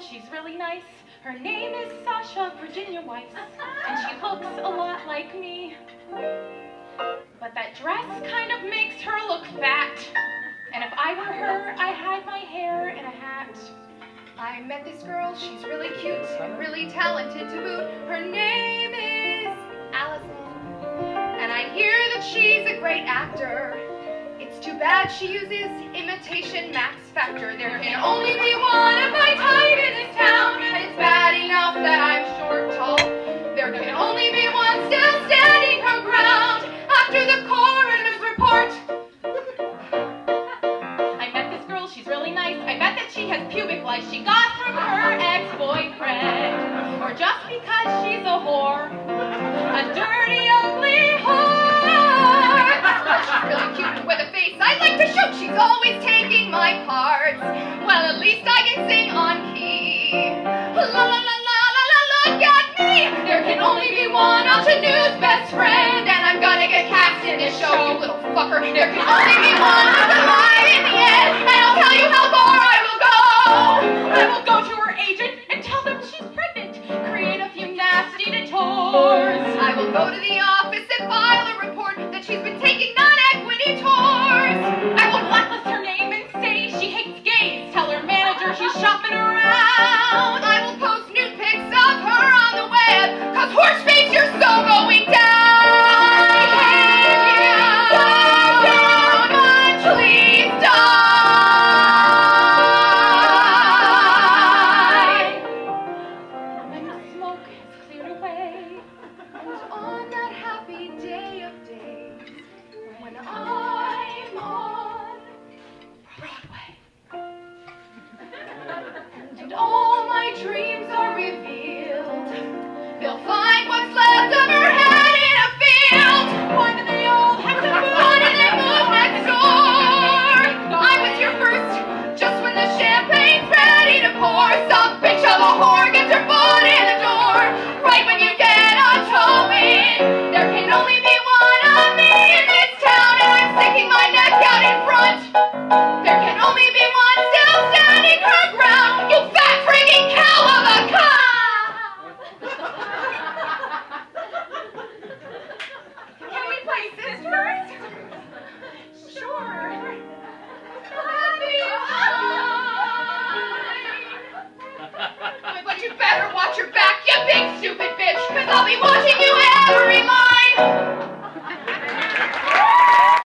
she's really nice. Her name is Sasha Virginia Weiss, and she looks a lot like me. But that dress kind of makes her look fat. And if I were her, I'd hide my hair in a hat. I met this girl, she's really cute and really talented to boot. Her name is Allyson. And I hear that she's a great actor. Bad she uses imitation max factor. There can only be one of my type in this town, it's bad enough that I'm short tall. There can only be one still standing her ground after the coroner's report. I met this girl, she's really nice. I bet that she has pubic lice she got from her ex-boyfriend. La la la la la la, look at me! There can only be one Altenew's best friend, and I'm gonna get cast in this show, you little fucker. There can only be one to lie in the end, and I'll tell you how far I will go. I will go to her agent and tell them she's pregnant, create a few nasty detours. I will go to the office and file a report and all my dreams are revealed. They'll find what's left of her head in a field. Why do they all have to move on and they move next door? I was your first, just when the champagne's ready to pour. Some bitch of a whore gets her foot in the door. Right when you get a toe in, there can only be one of me in this town. And I'm sticking my neck out in front. There can only be I'll be watching you every mine.